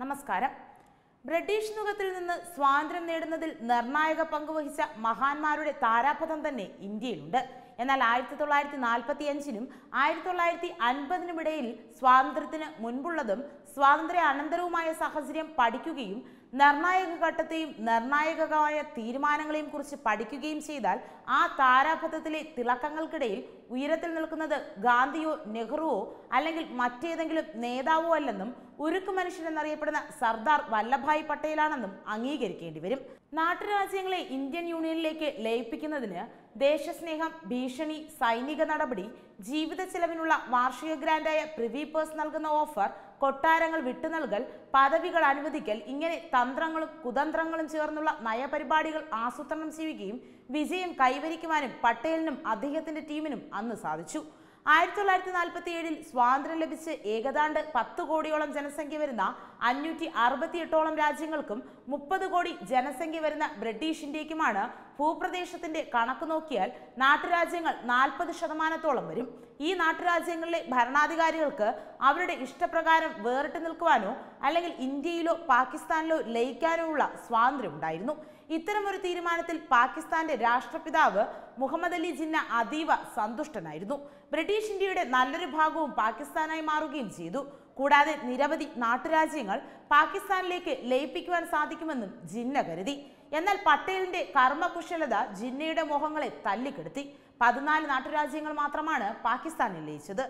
നമസ്കാരം. ബ്രിട്ടീഷ് നുഖത്തിൽ നിന്ന് സ്വാതന്ത്ര്യം നേടുന്നതിൽ നിർണായക പങ്കുവഹിച്ച മഹാന്മാരുടെ താരാപഥം തന്നെ ഇന്ത്യയിലുണ്ട്. എന്നാൽ ആയിരത്തി തൊള്ളായിരത്തി നാൽപ്പത്തി അഞ്ചിനും ആയിരത്തി തൊള്ളായിരത്തി അൻപതിനുമിടയിൽ സ്വാതന്ത്ര്യത്തിന് മുൻപുള്ളതും സ്വാതന്ത്ര്യ അനന്തരവുമായ സാഹചര്യം പഠിക്കുകയും നിർണായക ഘട്ടത്തെയും നിർണായകമായ തീരുമാനങ്ങളെയും കുറിച്ച് പഠിക്കുകയും ചെയ്താൽ ആ താരാപഥത്തിലെ തിളക്കങ്ങൾക്കിടയിൽ ഉയരത്തിൽ നിൽക്കുന്നത് ഗാന്ധിയോ നെഹ്റുവോ അല്ലെങ്കിൽ മറ്റേതെങ്കിലും നേതാവോ അല്ലെന്നും ഉരുക്കു മനുഷ്യൻ എന്നറിയപ്പെടുന്ന സർദാർ വല്ലഭായ് പട്ടേലാണെന്നും അംഗീകരിക്കേണ്ടി വരും. നാട്ടുരാജ്യങ്ങളെ ഇന്ത്യൻ യൂണിയനിലേക്ക് ലയിപ്പിക്കുന്നതിന് ദേശസ്നേഹം ഭീഷണി സൈനിക നടപടി ജീവിത ചെലവിനുള്ള വാർഷിക ഗ്രാൻഡായ പ്രിവി പേഴ്സ് നൽകുന്ന ഓഫർ കൊട്ടാരങ്ങൾ വിട്ടു നൽകൽ പദവികൾ അനുവദിക്കൽ ഇങ്ങനെ തന്ത്രങ്ങളും കുതന്ത്രങ്ങളും ചേർന്നുള്ള നയപരിപാടികൾ ആസൂത്രണം ചെയ്യുകയും വിജയം കൈവരിക്കുവാനും പട്ടേലിനും അദ്ദേഹത്തിന്റെ ടീമിനും അന്ന് സാധിച്ചു. ആയിരത്തി തൊള്ളായിരത്തി നാൽപ്പത്തി ഏഴിൽ സ്വാതന്ത്ര്യം ലഭിച്ച് ഏകദാണ്ട് പത്ത് കോടിയോളം ജനസംഖ്യ വരുന്ന അഞ്ഞൂറ്റി അറുപത്തിയെട്ടോളം രാജ്യങ്ങൾക്കും മുപ്പത് കോടി ജനസംഖ്യ വരുന്ന ബ്രിട്ടീഷ് ഇന്ത്യക്കുമാണ് ഭൂപ്രദേശത്തിന്റെ കണക്ക് നോക്കിയാൽ നാട്ടുരാജ്യങ്ങൾ നാൽപ്പത് ശതമാനത്തോളം വരും. ഈ നാട്ടുരാജ്യങ്ങളിലെ ഭരണാധികാരികൾക്ക് അവരുടെ ഇഷ്ടപ്രകാരം വേറിട്ട് നിൽക്കുവാനോ അല്ലെങ്കിൽ ഇന്ത്യയിലോ പാകിസ്ഥാനിലോ ലയിക്കാനോ ഉള്ള സ്വാതന്ത്ര്യം ഉണ്ടായിരുന്നു. ഇത്തരമൊരു തീരുമാനത്തിൽ പാകിസ്ഥാന്റെ രാഷ്ട്രപിതാവ് മുഹമ്മദ് അലി ജിന്ന അതീവ സന്തുഷ്ടനായിരുന്നു. ബ്രിട്ടീഷ് ഇന്ത്യയുടെ നല്ലൊരു ഭാഗവും പാകിസ്ഥാനായി മാറുകയും ചെയ്തു. കൂടാതെ നിരവധി നാട്ടുരാജ്യങ്ങൾ പാകിസ്ഥാനിലേക്ക് ലയിപ്പിക്കുവാൻ സാധിക്കുമെന്നും ജിന്ന കരുതി. എന്നാൽ പട്ടേലിന്റെ കർമ്മകുശലത ജിന്നയുടെ മോഹങ്ങളെ തല്ലിക്കെടുത്തി. പതിനാല് നാട്ടുരാജ്യങ്ങൾ മാത്രമാണ് പാകിസ്ഥാനിൽ ലയിച്ചത്.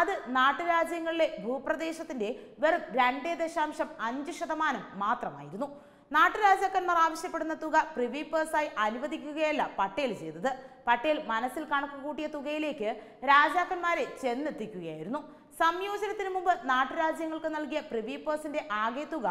അത് നാട്ടുരാജ്യങ്ങളിലെ ഭൂപ്രദേശത്തിന്റെ വെറും രണ്ടേ ദശാംശം അഞ്ച് ശതമാനം മാത്രമായിരുന്നു. നാട്ടുരാജാക്കന്മാർ ആവശ്യപ്പെടുന്ന തുക പ്രിവി പേഴ്സായി അനുവദിക്കുകയല്ല പട്ടേൽ ചെയ്തത്. പട്ടേൽ മനസ്സിൽ കണക്ക് കൂട്ടിയ തുകയിലേക്ക് രാജാക്കന്മാരെ ചെന്നെത്തിക്കുകയായിരുന്നു. സംയോജനത്തിന് മുമ്പ് നാട്ടുരാജ്യങ്ങൾക്ക് നൽകിയ പ്രിവി പേഴ്സിന്റെ ആകെ തുക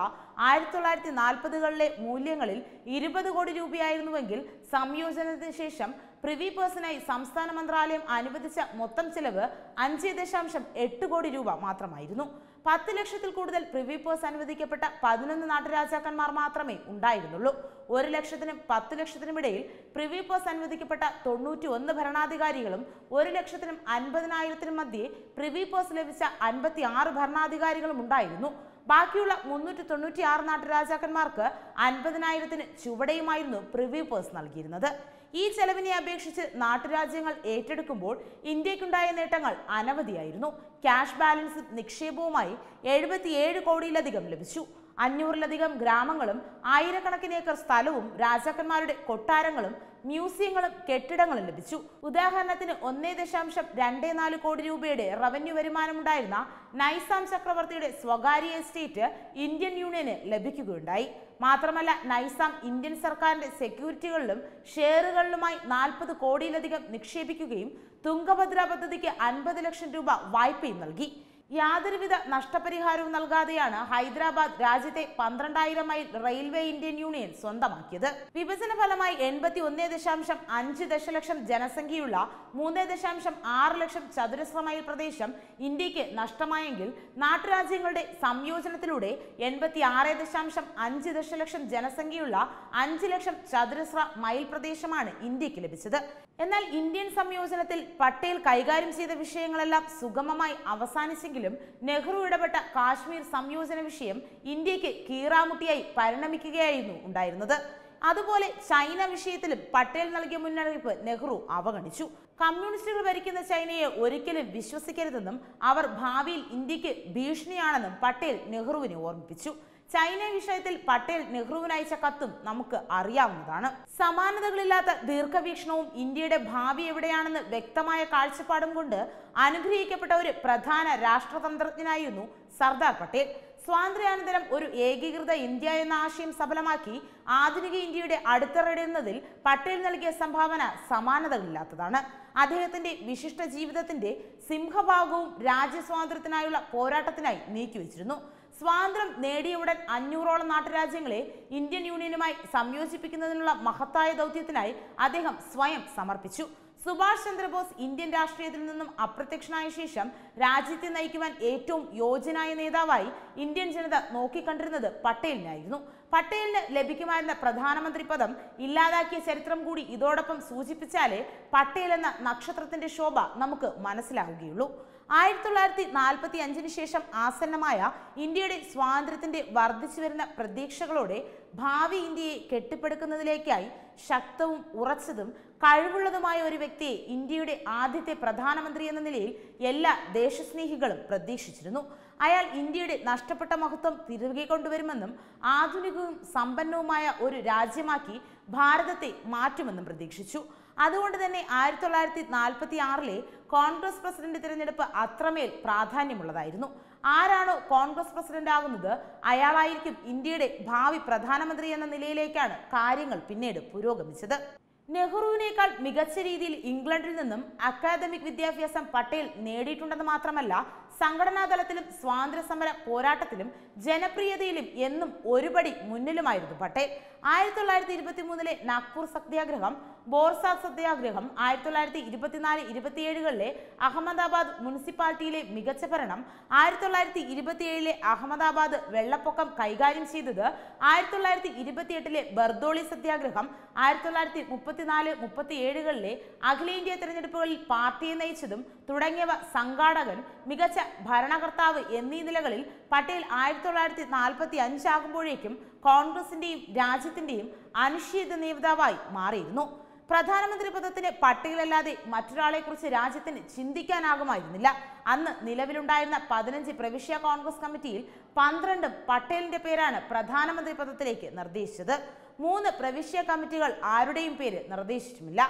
ആയിരത്തി തൊള്ളായിരത്തി നാൽപ്പതുകളിലെ മൂല്യങ്ങളിൽ ഇരുപത് കോടി രൂപയായിരുന്നുവെങ്കിൽ സംയോജനത്തിന് ശേഷം പ്രിവി പേഴ്സിനായി സംസ്ഥാന മന്ത്രാലയം അനുവദിച്ച മൊത്തം ചെലവ് അഞ്ച് ദശാംശം എട്ട് കോടി രൂപ മാത്രമായിരുന്നു. പത്ത് ലക്ഷത്തിൽ കൂടുതൽ പ്രിവി പേഴ്സ് അനുവദിക്കപ്പെട്ട പതിനൊന്ന് നാട്ടുരാജാക്കന്മാർ മാത്രമേ ഉണ്ടായിരുന്നുള്ളൂ. ഒരു ലക്ഷത്തിനും പത്ത് ലക്ഷത്തിനും ഇടയിൽ പ്രിവി പേഴ്സ് അനുവദിക്കപ്പെട്ട തൊണ്ണൂറ്റി ഒന്ന് ഭരണാധികാരികളും ഒരു ലക്ഷത്തിനും അൻപതിനായിരത്തിനും മധ്യേ പ്രിവി പേഴ്സ് ലഭിച്ച അൻപത്തി ആറ് ഭരണാധികാരികളും ഉണ്ടായിരുന്നു. ബാക്കിയുള്ള മുന്നൂറ്റി തൊണ്ണൂറ്റി ആറ് നാട്ടുരാജാക്കന്മാർക്ക് അൻപതിനായിരത്തിന് ചുവടെയുമായിരുന്നു പ്രിവ്യൂ പേഴ്സ് നൽകിയിരുന്നത്. ഈ ചെലവിനെ അപേക്ഷിച്ച് നാട്ടുരാജ്യങ്ങൾ ഏറ്റെടുക്കുമ്പോൾ ഇന്ത്യക്കുണ്ടായ നേട്ടങ്ങൾ അനവധിയായിരുന്നു. ക്യാഷ് ബാലൻസും നിക്ഷേപവുമായി എഴുപത്തിയേഴ് കോടിയിലധികം ലഭിച്ചു. അഞ്ഞൂറിലധികം ഗ്രാമങ്ങളും ആയിരക്കണക്കിന് ഏക്കർ സ്ഥലവും രാജാക്കന്മാരുടെ കൊട്ടാരങ്ങളും മ്യൂസിയങ്ങളും കെട്ടിടങ്ങളും ലഭിച്ചു. ഉദാഹരണത്തിന് ഒന്നേ ദശാംശം രണ്ടേ നാല് കോടി രൂപയുടെ റവന്യൂ വരുമാനമുണ്ടായിരുന്ന നൈസാം ചക്രവർത്തിയുടെ സ്വകാര്യ എസ്റ്റേറ്റ് ഇന്ത്യൻ യൂണിയന് ലഭിക്കുകയുണ്ടായി. മാത്രമല്ല നൈസാം ഇന്ത്യൻ സർക്കാരിന്റെ സെക്യൂരിറ്റികളിലും ഷെയറുകളിലുമായി നാൽപ്പത് കോടിയിലധികം നിക്ഷേപിക്കുകയും തുങ്കഭദ്ര പദ്ധതിക്ക് അൻപത് ലക്ഷം രൂപ വായ്പയും നൽകി. യാതൊരുവിധ നഷ്ടപരിഹാരവും നൽകാതെയാണ് ഹൈദരാബാദ് രാജ്യത്തെ പന്ത്രണ്ടായിരം മൈൽ റെയിൽവേ ഇന്ത്യൻ യൂണിയൻ സ്വന്തമാക്കിയത്. വിഭജന ഫലമായി എൺപത്തി ഒന്നേ ദശാംശം അഞ്ച് ദശലക്ഷം ജനസംഖ്യയുള്ള മൂന്ന് ദശാംശം ആറ് ലക്ഷം ചതുരശ്ര മൈൽ പ്രദേശം ഇന്ത്യയ്ക്ക് നഷ്ടമായെങ്കിൽ നാട്ടുരാജ്യങ്ങളുടെ സംയോജനത്തിലൂടെ എൺപത്തി ആറ് ദശാംശം അഞ്ച് ദശലക്ഷം ജനസംഖ്യയുള്ള അഞ്ച് ലക്ഷം ചതുരശ്ര മൈൽ പ്രദേശമാണ് ഇന്ത്യയ്ക്ക് ലഭിച്ചത്. എന്നാൽ ഇന്ത്യൻ സംയോജനത്തിൽ പട്ടേൽ കൈകാര്യം ചെയ്ത വിഷയങ്ങളെല്ലാം സുഗമമായി അവസാനിച്ചെങ്കിലും നെഹ്റു ഇടപെട്ട കാശ്മീർ സംയോജന വിഷയം ഇന്ത്യയ്ക്ക് കീറാമുട്ടിയായി പരിണമിക്കുകയായിരുന്നു ഉണ്ടായിരുന്നത്. അതുപോലെ ചൈന വിഷയത്തിലും പട്ടേൽ നൽകിയ മുന്നറിയിപ്പ് നെഹ്റു അവഗണിച്ചു. കമ്മ്യൂണിസ്റ്റുകൾ ഭരിക്കുന്ന ചൈനയെ ഒരിക്കലും വിശ്വസിക്കരുതെന്നും അവർ ഭാവിയിൽ ഇന്ത്യയ്ക്ക് ഭീഷണിയാണെന്നും പട്ടേൽ നെഹ്റുവിനെ ഓർമ്മിപ്പിച്ചു. ചൈന വിഷയത്തിൽ പട്ടേൽ നെഹ്റുവിന് അയച്ച കത്തും നമുക്ക് അറിയാവുന്നതാണ്. സമാനതകളില്ലാത്ത ദീർഘവീക്ഷണവും ഇന്ത്യയുടെ ഭാവി എവിടെയാണെന്ന് വ്യക്തമായ കാഴ്ചപ്പാടും കൊണ്ട് അനുഗ്രഹിക്കപ്പെട്ട ഒരു പ്രധാന രാഷ്ട്രതന്ത്രജ്ഞനായിരുന്നു സർദാർ പട്ടേൽ. സ്വാതന്ത്ര്യാനന്തരം ഒരു ഏകീകൃത ഇന്ത്യ എന്ന ആശയം സഫലമാക്കി ആധുനിക ഇന്ത്യയുടെ അടിത്തറയിടുന്നതിൽ പട്ടേൽ നൽകിയ സംഭാവന സമാനതകളില്ലാത്തതാണ്. അദ്ദേഹത്തിന്റെ വിശിഷ്ട ജീവിതത്തിന്റെ സിംഹഭാഗവും രാജ്യസ്വാതന്ത്ര്യത്തിനായുള്ള പോരാട്ടത്തിനായി നീക്കിവെച്ചിരുന്നു. സ്വാതന്ത്ര്യം നേടിയ ഉടൻ അഞ്ഞൂറോളം നാട്ടുരാജ്യങ്ങളെ ഇന്ത്യൻ യൂണിയനുമായി സംയോജിപ്പിക്കുന്നതിനുള്ള മഹത്തായ ദൗത്യത്തിനായി അദ്ദേഹം സ്വയം സമർപ്പിച്ചു. സുഭാഷ് ചന്ദ്രബോസ് ഇന്ത്യൻ രാഷ്ട്രീയത്തിൽ നിന്നും അപ്രത്യക്ഷനായ ശേഷം രാജ്യത്തെ നയിക്കുവാൻ ഏറ്റവും യോഗ്യനായ നേതാവായി ഇന്ത്യൻ ജനത നോക്കിക്കണ്ടിരുന്നത് പട്ടേലിനായിരുന്നു. പട്ടേലിന് ലഭിക്കുമായിരുന്ന പ്രധാനമന്ത്രി പദം ഇല്ലാതാക്കിയ ചരിത്രം കൂടി ഇതോടൊപ്പം സൂചിപ്പിച്ചാലേ പട്ടേൽ എന്ന നക്ഷത്രത്തിന്റെ ശോഭ നമുക്ക് മനസ്സിലാവുകയുള്ളൂ. ആയിരത്തി തൊള്ളായിരത്തി നാൽപ്പത്തി അഞ്ചിന് ശേഷം ആസന്നമായ ഇന്ത്യയുടെ സ്വാതന്ത്ര്യത്തിന്റെ വർദ്ധിച്ചു വരുന്ന പ്രതീക്ഷകളോടെ ഭാവി ഇന്ത്യയെ കെട്ടിപ്പടുക്കുന്നതിലേക്കായി ശക്തവും ഉറച്ചതും കഴിവുള്ളതുമായ ഒരു വ്യക്തിയെ ഇന്ത്യയുടെ ആദ്യത്തെ പ്രധാനമന്ത്രി എന്ന നിലയിൽ എല്ലാ ദേശസ്നേഹികളും പ്രതീക്ഷിച്ചിരുന്നു. അയാൾ ഇന്ത്യയുടെ നഷ്ടപ്പെട്ട മഹത്വം തിരികെ കൊണ്ടുവരുമെന്നും ആധുനികവും സമ്പന്നവുമായ ഒരു രാജ്യമാക്കി ഭാരതത്തെ മാറ്റുമെന്നും പ്രതീക്ഷിച്ചു. അതുകൊണ്ട് തന്നെ ആയിരത്തി തൊള്ളായിരത്തി നാൽപ്പത്തി ആറിലെ കോൺഗ്രസ് പ്രസിഡന്റ് തിരഞ്ഞെടുപ്പ് അത്രമേൽ പ്രാധാന്യമുള്ളതായിരുന്നു. ആരാണോ കോൺഗ്രസ് പ്രസിഡന്റ് ആകുന്നത് അയാളായിരിക്കും ഇന്ത്യയുടെ ഭാവി പ്രധാനമന്ത്രി എന്ന നിലയിലേക്കാണ് കാര്യങ്ങൾ പിന്നീട് പുരോഗമിച്ചത്. നെഹ്റുവിനേക്കാൾ മികച്ച രീതിയിൽ ഇംഗ്ലണ്ടിൽ നിന്നും അക്കാദമിക് വിദ്യാഭ്യാസം പട്ടേൽ നേടിയിട്ടുണ്ടെന്ന് മാത്രമല്ല സംഘടനാ തലത്തിലും സ്വാതന്ത്ര്യ സമര പോരാട്ടത്തിലും ജനപ്രിയതയിലും എന്നും ഒരുപടി മുന്നിലുമായിരുന്നു പട്ടേൽ. ആയിരത്തി തൊള്ളായിരത്തി ഇരുപത്തി മൂന്നിലെ നാഗ്പൂർ സത്യാഗ്രഹം ബോർസാദ് സത്യാഗ്രഹം ആയിരത്തി തൊള്ളായിരത്തി ഇരുപത്തിനാല് ഇരുപത്തിയേഴുകളിലെ അഹമ്മദാബാദ് മുനിസിപ്പാലിറ്റിയിലെ മികച്ച ഭരണം ആയിരത്തി തൊള്ളായിരത്തി ഇരുപത്തിയേഴിലെ അഹമ്മദാബാദ് വെള്ളപ്പൊക്കം കൈകാര്യം ചെയ്തത് ആയിരത്തി തൊള്ളായിരത്തി ഇരുപത്തിയെട്ടിലെ ബർദോളി സത്യാഗ്രഹം ആയിരത്തി തൊള്ളായിരത്തി മുപ്പത്തിനാല് മുപ്പത്തിയേഴുകളിലെ അഖിലേന്ത്യാ തെരഞ്ഞെടുപ്പുകളിൽ പാർട്ടിയെ നയിച്ചതും തുടങ്ങിയവ സംഘാടകൻ മികച്ച ഭരണകർത്താവ് എന്നീ നിലകളിൽ പട്ടേൽ ആയിരത്തി തൊള്ളായിരത്തി നാൽപ്പത്തി അഞ്ചാകുമ്പോഴേക്കും കോൺഗ്രസിന്റെയും രാജ്യത്തിന്റെയും അനിശ്ചിത നേതാവായി മാറിയിരുന്നു. പ്രധാനമന്ത്രി പദത്തിന് പട്ടികയിലല്ലാതെ മറ്റൊരാളെക്കുറിച്ച് രാജ്യത്തിന് ചിന്തിക്കാനാകുമായിരുന്നില്ല. അന്ന് നിലവിലുണ്ടായിരുന്ന പതിനഞ്ച് പ്രവിശ്യ കോൺഗ്രസ് കമ്മിറ്റിയിൽ പന്ത്രണ്ടും പട്ടേലിന്റെ പേരാണ് പ്രധാനമന്ത്രി പദത്തിലേക്ക് നിർദ്ദേശിച്ചത്. മൂന്ന് പ്രവിശ്യ കമ്മിറ്റികൾ ആരുടെയും പേര് നിർദ്ദേശിച്ചുമില്ല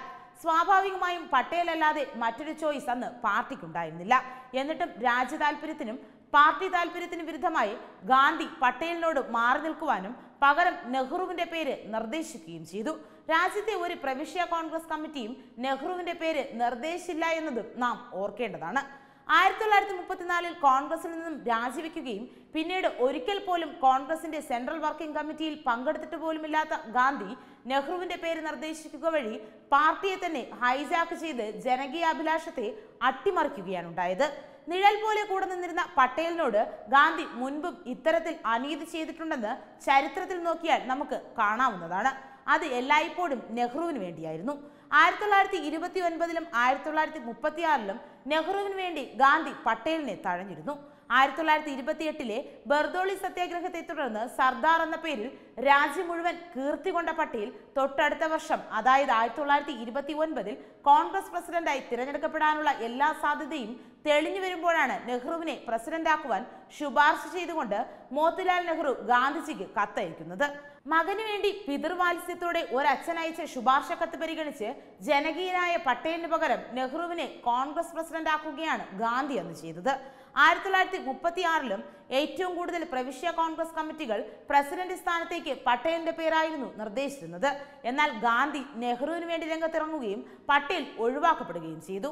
സ്വാഭാവികമായും പട്ടേൽ അല്ലാതെ മറ്റൊരു ചോയ്സ് അന്ന് പാർട്ടിക്കുണ്ടായിരുന്നില്ല. എന്നിട്ടും രാജ്യ താല്പര്യത്തിനും പാർട്ടി താല്പര്യത്തിനും വിരുദ്ധമായി ഗാന്ധി പട്ടേലിനോട് മാറി നിൽക്കുവാനും പകരം നെഹ്റുവിന്റെ പേര് നിർദ്ദേശിക്കുകയും ചെയ്തു. രാജ്യത്തെ ഒരു പ്രവിശ്യ കോൺഗ്രസ് കമ്മിറ്റിയും നെഹ്റുവിന്റെ പേര് നിർദ്ദേശിച്ചില്ല എന്നതും നാം ഓർക്കേണ്ടതാണ്. ആയിരത്തി തൊള്ളായിരത്തി മുപ്പത്തിനാലിൽ കോൺഗ്രസിൽ നിന്നും രാജിവെക്കുകയും പിന്നീട് ഒരിക്കൽ പോലും കോൺഗ്രസിന്റെ സെൻട്രൽ വർക്കിംഗ് കമ്മിറ്റിയിൽ പങ്കെടുത്തിട്ട് പോലുമില്ലാത്ത ഗാന്ധി നെഹ്റുവിന്റെ പേര് നിർദ്ദേശിക്കുക വഴി പാർട്ടിയെ തന്നെ ഹൈജാക്ക് ചെയ്ത് ജനകീയ അഭിലാഷത്തെ അട്ടിമറിക്കുകയാണ് ഉണ്ടായത്. നിഴൽ പോലെ കൂടെ നിന്നിരുന്ന പട്ടേലിനോട് ഗാന്ധി മുൻപും ഇത്തരത്തിൽ അനീതി ചെയ്തിട്ടുണ്ടെന്ന് ചരിത്രത്തിൽ നോക്കിയാൽ നമുക്ക് കാണാവുന്നതാണ്. അത് എല്ലായ്പ്പോഴും നെഹ്റുവിന് വേണ്ടിയായിരുന്നു. ആയിരത്തി തൊള്ളായിരത്തി ഇരുപത്തി ഒൻപതിലും ആയിരത്തി തൊള്ളായിരത്തി മുപ്പത്തിയാറിലും നെഹ്റുവിന് വേണ്ടി ഗാന്ധി പട്ടേലിനെ തഴഞ്ഞിരുന്നു. ആയിരത്തി തൊള്ളായിരത്തി ഇരുപത്തിയെട്ടിലെ ബർദോളി സത്യാഗ്രഹത്തെ തുടർന്ന് സർദാർ എന്ന പേരിൽ രാജ്യം മുഴുവൻ കീർത്തി കൊണ്ട പട്ടേൽ തൊട്ടടുത്ത വർഷം അതായത് ആയിരത്തി തൊള്ളായിരത്തി ഇരുപത്തി ഒൻപതിൽ കോൺഗ്രസ് പ്രസിഡന്റായി തിരഞ്ഞെടുക്കപ്പെടാനുള്ള എല്ലാ സാധ്യതയും തെളിഞ്ഞു വരുമ്പോഴാണ് നെഹ്റുവിനെ പ്രസിഡന്റാക്കുവാൻ ശുപാർശ ചെയ്തുകൊണ്ട് മോത്തിലാൽ നെഹ്റു ഗാന്ധിജിക്ക് കത്തയക്കുന്നത്. മകന് വേണ്ടി പിതൃവാത്സ്യത്തോടെ ഒരച്ഛനയച്ച ശുപാർശ കത്ത് പരിഗണിച്ച് ജനകീയനായ പട്ടേലിന് പകരം നെഹ്റുവിനെ കോൺഗ്രസ് പ്രസിഡന്റാക്കുകയാണ് ഗാന്ധി അന്ന് ചെയ്തത്. ആയിരത്തി തൊള്ളായിരത്തി മുപ്പത്തി ആറിലും ഏറ്റവും കൂടുതൽ പ്രവിശ്യ കോൺഗ്രസ് കമ്മിറ്റികൾ പ്രസിഡന്റ് സ്ഥാനത്തേക്ക് പട്ടേലിന്റെ പേരായിരുന്നു നിർദ്ദേശിച്ചിരുന്നത്. എന്നാൽ ഗാന്ധി നെഹ്റുവിന് വേണ്ടി രംഗത്തിറങ്ങുകയും പട്ടേൽ ഒഴിവാക്കപ്പെടുകയും ചെയ്തു.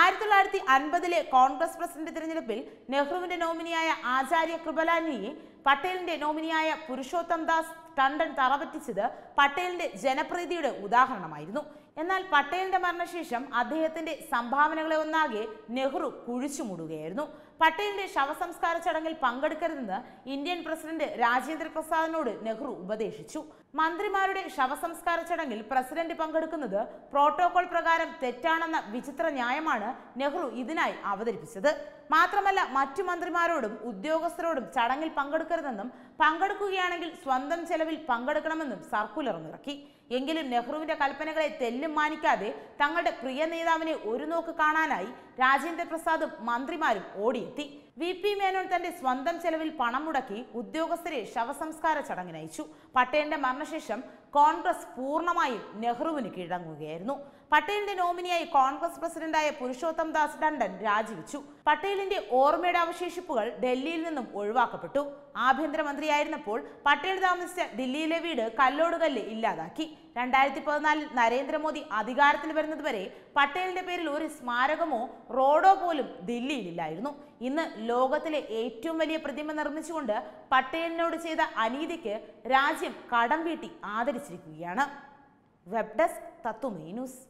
ആയിരത്തി തൊള്ളായിരത്തി അൻപതിലെ കോൺഗ്രസ് പ്രസിഡന്റ് തിരഞ്ഞെടുപ്പിൽ നെഹ്റുവിന്റെ നോമിനിയായ ആചാര്യ കൃപലാനിയെ പട്ടേലിന്റെ നോമിനിയായ പുരുഷോത്തം ദാസ് ടണ്ടൻ തറപറ്റിച്ചത് പട്ടേലിന്റെ ജനപ്രീതിയുടെ ഉദാഹരണമായിരുന്നു. എന്നാൽ പട്ടേലിന്റെ മരണശേഷം അദ്ദേഹത്തിന്റെ സംഭാവനകളെ ഒന്നാകെ നെഹ്റു കുഴിച്ചു മൂടുകയായിരുന്നു പട്ടേലിന്റെ ശവസംസ്കാര ചടങ്ങിൽ പങ്കെടുക്കരുതെന്ന് ഇന്ത്യൻ പ്രസിഡന്റ് രാജേന്ദ്ര പ്രസാദിനോട് നെഹ്റു ഉപദേശിച്ചു. മന്ത്രിമാരുടെ ശവസംസ്കാര ചടങ്ങിൽ പ്രസിഡന്റ് പങ്കെടുക്കുന്നത് പ്രോട്ടോകോൾ പ്രകാരം തെറ്റാണെന്ന വിചിത്ര ന്യായമാണ് നെഹ്റു ഇതിനായി അവതരിപ്പിച്ചത്. മാത്രമല്ല മറ്റു മന്ത്രിമാരോടും ഉദ്യോഗസ്ഥരോടും ചടങ്ങിൽ പങ്കെടുക്കരുതെന്നും പങ്കെടുക്കുകയാണെങ്കിൽ സ്വന്തം ചെലവിൽ പങ്കെടുക്കണമെന്നും സർക്കുലർ ഇറക്കി എങ്കിലും നെഹ്റുവിന്റെ കൽപ്പനകളെ തെല്ലും മാനിക്കാതെ തങ്ങളുടെ പ്രിയ നേതാവിനെ ഒരു നോക്ക് കാണാനായി രാജേന്ദ്ര പ്രസാദും മന്ത്രിമാരും ഓടിയെത്തി. വി പി മേനോൻ തന്റെ സ്വന്തം ചെലവിൽ പണം മുടക്കി ഉദ്യോഗസ്ഥരെ ശവസംസ്കാര ചടങ്ങിനയച്ചു പട്ടേലിന്റെ മരണശേഷം കോൺഗ്രസ് പൂർണമായും നെഹ്റുവിന് കീഴടങ്ങുകയായിരുന്നു. പട്ടേലിന്റെ നോമിനിയായി കോൺഗ്രസ് പ്രസിഡന്റായ പുരുഷോത്തം ദാസ് ടണ്ടൻ രാജിവെച്ചു. പട്ടേലിന്റെ ഓർമ്മയുടെ അവശേഷിപ്പുകൾ ഡൽഹിയിൽ നിന്നും ഒഴിവാക്കപ്പെട്ടു. ആഭ്യന്തരമന്ത്രിയായിരുന്നപ്പോൾ പട്ടേൽ താമസിച്ച ദില്ലിയിലെ വീട് കല്ലോടുകല്ല് ഇല്ലാതാക്കി. രണ്ടായിരത്തി പതിനാലിൽ നരേന്ദ്രമോദി അധികാരത്തിൽ വരുന്നതുവരെ പട്ടേലിന്റെ പേരിൽ ഒരു സ്മാരകമോ റോഡോ പോലും ദില്ലിയിലില്ലായിരുന്നു. ഇന്ന് ലോകത്തിലെ ഏറ്റവും വലിയ പ്രതിമ നിർമ്മിച്ചുകൊണ്ട് പട്ടേലിനോട് ചെയ്ത അനീതിക്ക് രാജ്യം കടം വീട്ടി ആദരിച്ചിരിക്കുകയാണ്. Web desk തത്വമേ news.